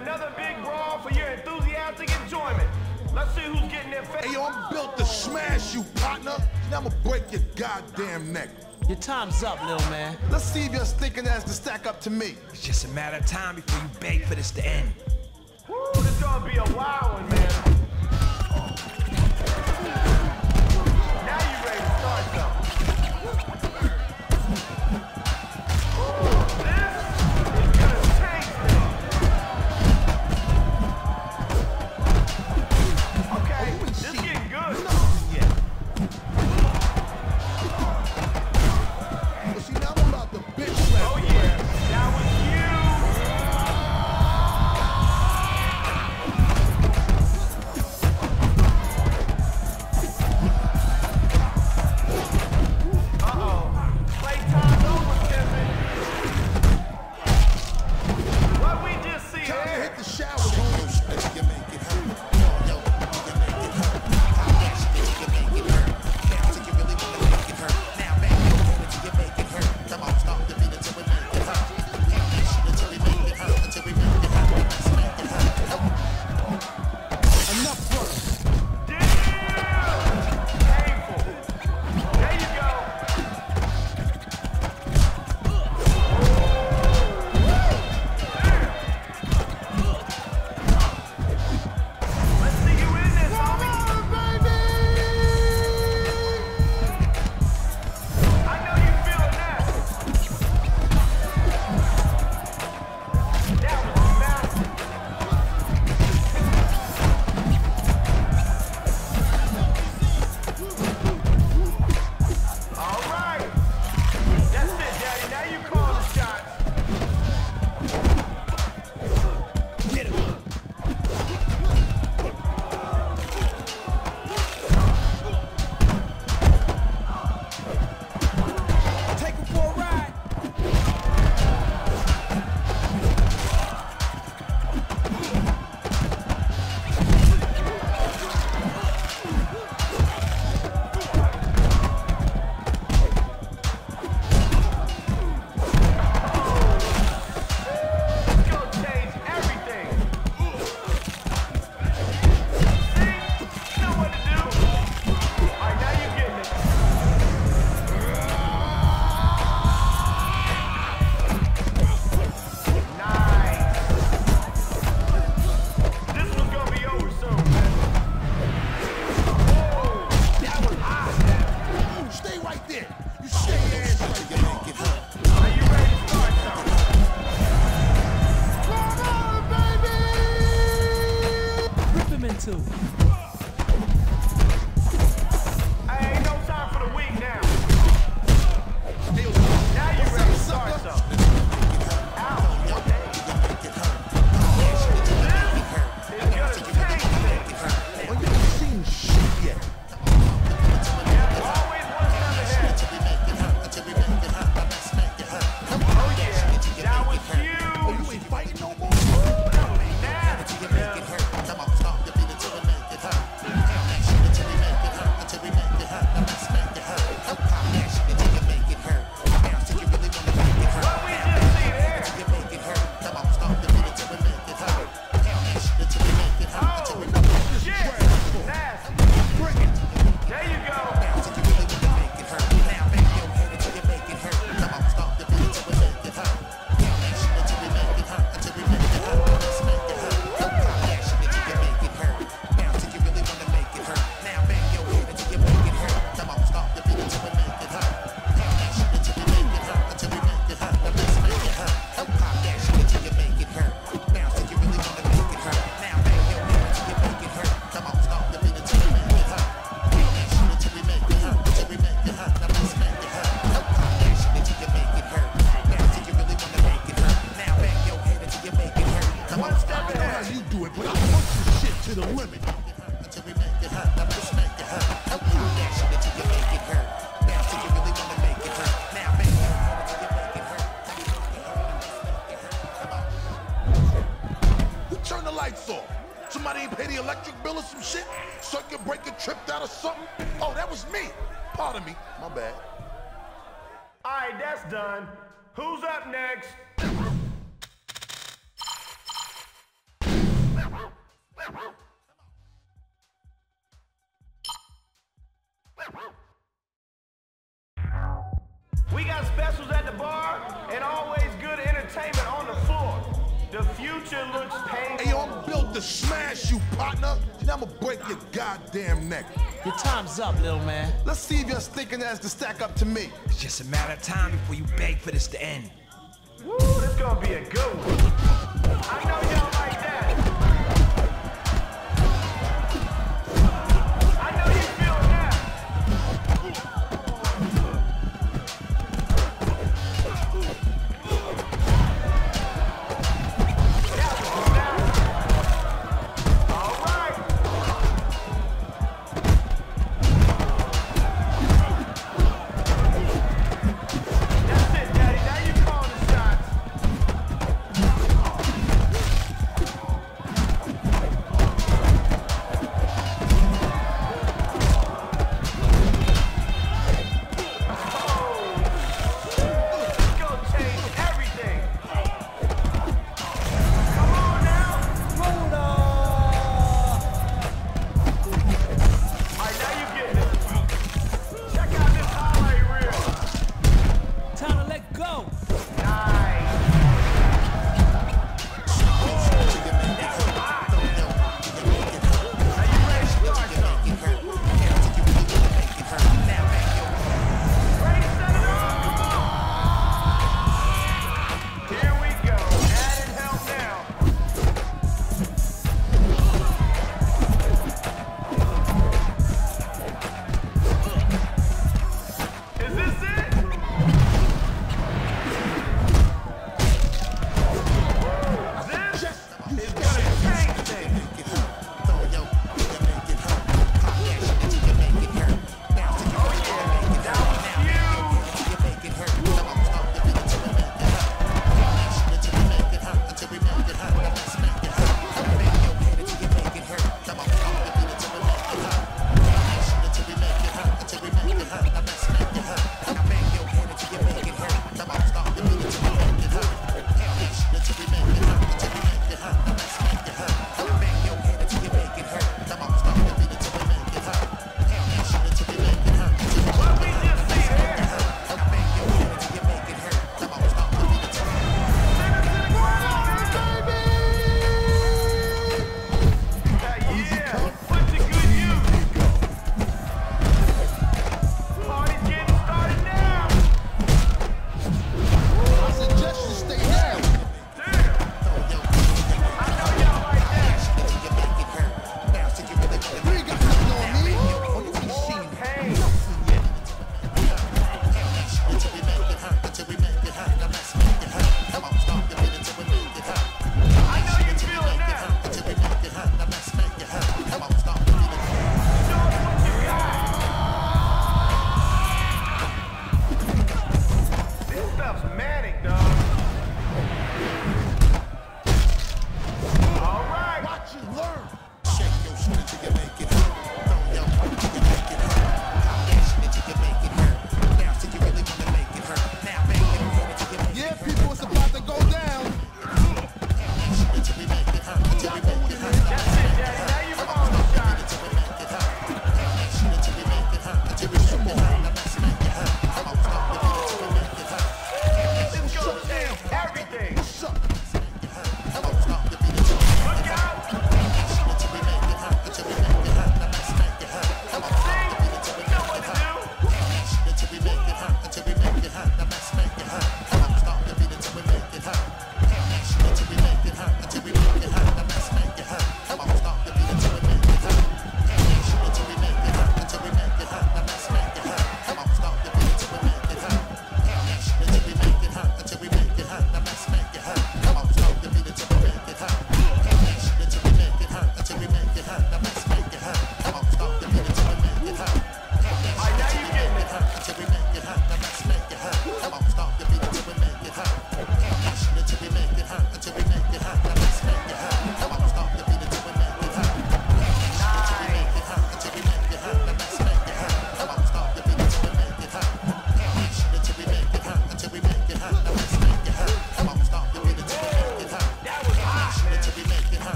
another big brawl for your enthusiastic enjoyment. Let's see who's getting their face. Hey, yo, I'm built to smash you, partner. And I'ma break your goddamn neck. Your time's up, little man. Let's see if your stinking ass can stack up to me. It's just a matter of time before you beg for this to end. Woo, this gonna be a wild one, man. isso. trouble. Who turned the lights off? Somebody ain't pay the electric bill or some shit? Circuit breaker tripped out or something? Oh, that was me. Pardon me. My bad. All right, that's done. Who's up next? We got specials at the bar and always good entertainment on the floor. The future looks painful. Hey, yo, I'm built to smash you, partner. And I'ma break your goddamn neck. Your time's up, little man. Let's see if you're stinking ass to stack up to me. It's just a matter of time before you beg for this to end. Woo, this gonna be a good one. I know y'all like that.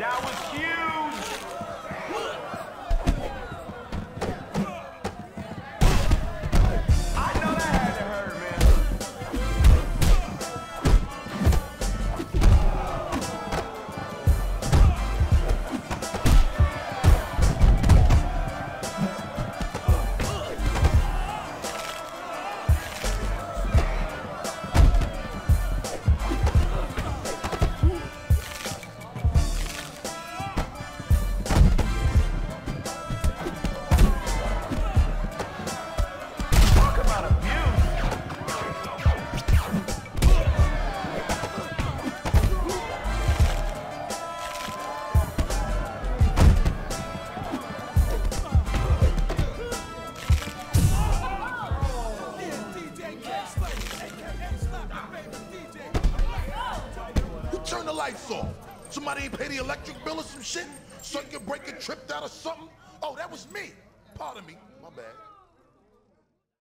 That was huge. Some shit? Circuit breaker tripped out or something? Oh, that was me. Pardon me. My bad.